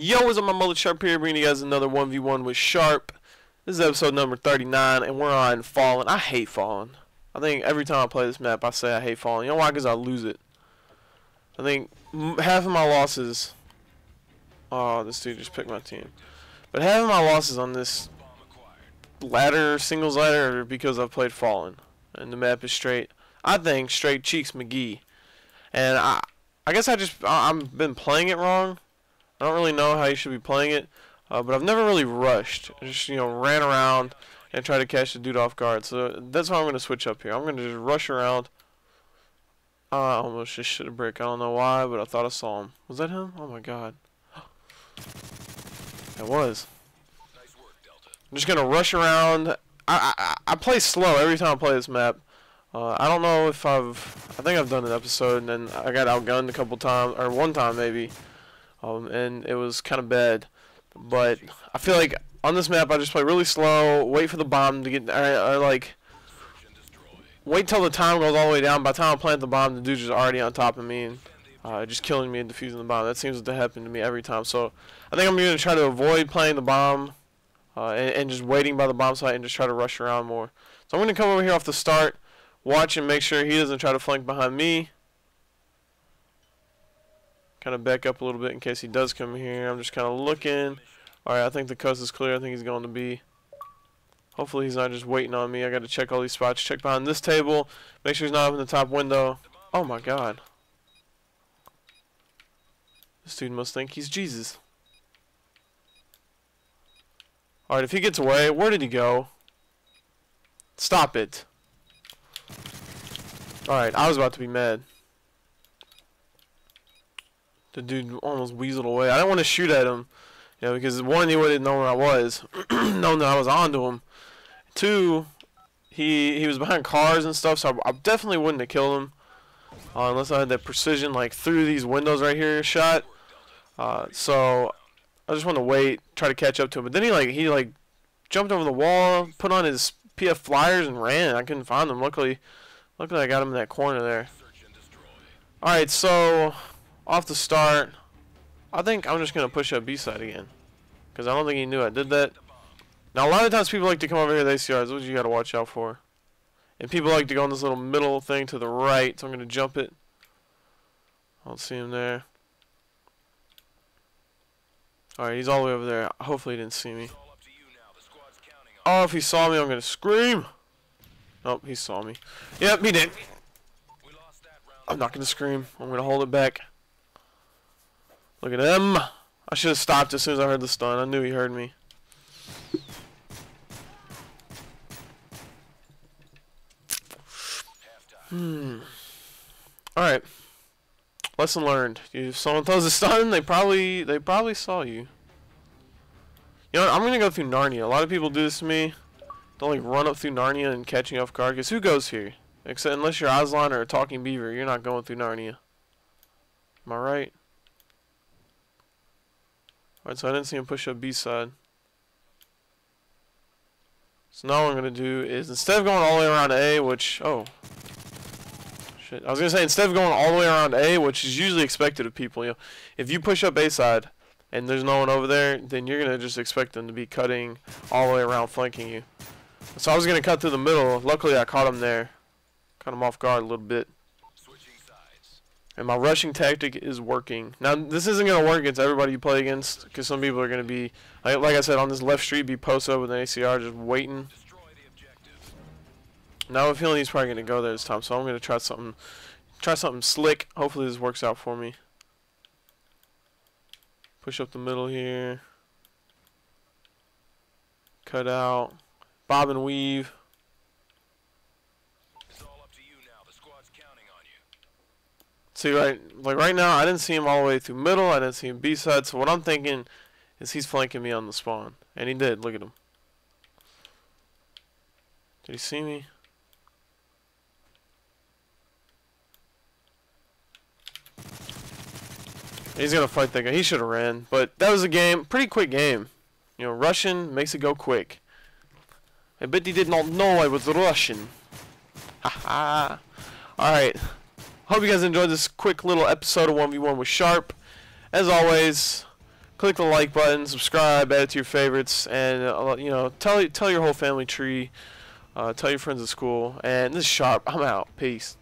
Yo, what's up, my mullet Sharp here, bringing you guys another 1v1 with Sharp. This is episode number 39, and we're on Fallen. I hate Fallen. I think every time I play this map, I say I hate Fallen. You know why? Because I lose it. I think half of my losses... Oh, this dude just picked my team. But half of my losses on this ladder, singles ladder, are because I've played Fallen. And the map is straight, I think, straight Cheeks McGee. And I, I guess I just, I, I've been playing it wrong. I don't really know how you should be playing it, uh, but I've never really rushed. I just, you know, ran around and tried to catch the dude off guard. So that's why I'm going to switch up here. I'm going to just rush around. I almost just should have brick. I don't know why, but I thought I saw him. Was that him? Oh my god. It was. I'm just going to rush around. I, I, I play slow every time I play this map. Uh, I don't know if I've, I think I've done an episode and then I got outgunned a couple times, or one time maybe um, and it was kind of bad. But I feel like on this map, I just play really slow, wait for the bomb to get, I, like, wait till the time goes all the way down. By the time I plant the bomb, the dude's just already on top of me and uh, just killing me and defusing the bomb. That seems to happen to me every time. So I think I'm going to try to avoid playing the bomb uh, and, and just waiting by the bomb site and just try to rush around more. So I'm going to come over here off the start, watch and make sure he doesn't try to flank behind me kind of back up a little bit in case he does come here. I'm just kind of looking. Alright, I think the coast is clear. I think he's going to be. Hopefully he's not just waiting on me. I got to check all these spots. Check behind this table. Make sure he's not up in the top window. Oh my god. This dude must think he's Jesus. Alright, if he gets away, where did he go? Stop it. Alright, I was about to be mad. The dude almost weaseled away. I didn't want to shoot at him, you know, because one, he wouldn't know where I was, knowing that I was onto him. Two, he he was behind cars and stuff, so I, I definitely wouldn't have killed him uh, unless I had that precision, like through these windows right here shot. Uh, so I just want to wait, try to catch up to him. But then he like he like jumped over the wall, put on his PF flyers, and ran. I couldn't find him. Luckily, luckily I got him in that corner there. All right, so off the start, I think I'm just going to push up B-side again. Because I don't think he knew I did that. Now, a lot of times people like to come over here with ACRs. What you got to watch out for. And people like to go on this little middle thing to the right. So I'm going to jump it. I don't see him there. Alright, he's all the way over there. Hopefully he didn't see me. Oh, if he saw me, I'm going to scream. Nope, he saw me. Yep, he did. I'm not going to scream. I'm going to hold it back. Look at him. I should have stopped as soon as I heard the stun. I knew he heard me. Hmm. Alright. Lesson learned. If someone throws a stun, they probably they probably saw you. You know what? I'm gonna go through Narnia. A lot of people do this to me. Don't like run up through Narnia and catching off guard. Cause who goes here? Except unless you're Aslan or a talking beaver, you're not going through Narnia. Am I right? Alright, so I didn't see him push up B side. So now what I'm going to do is, instead of going all the way around A, which, oh, shit. I was going to say, instead of going all the way around A, which is usually expected of people, you know, if you push up A side and there's no one over there, then you're going to just expect them to be cutting all the way around flanking you. So I was going to cut through the middle. Luckily, I caught him there. Caught him off guard a little bit. And my rushing tactic is working. Now, this isn't going to work against everybody you play against, because some people are going to be, like, like, I said, on this left street, be posted up with an ACR just waiting. Now I have a feeling he's probably going to go there this time, so I'm going to try something, try something slick. Hopefully this works out for me. Push up the middle here. Cut out. Bob and weave. See, right, like right now, I didn't see him all the way through middle. I didn't see him B side. So what I'm thinking is he's flanking me on the spawn, and he did. Look at him. Did he see me? He's gonna fight that guy. He should have ran, but that was a game, pretty quick game. You know, Russian makes it go quick. I bet he did not know I was Russian. Haha. All right. Hope you guys enjoyed this quick little episode of 1v1 with Sharp. As always, click the like button, subscribe, add it to your favorites, and uh, you know tell tell your whole family tree, uh, tell your friends at school. And this is Sharp. I'm out. Peace.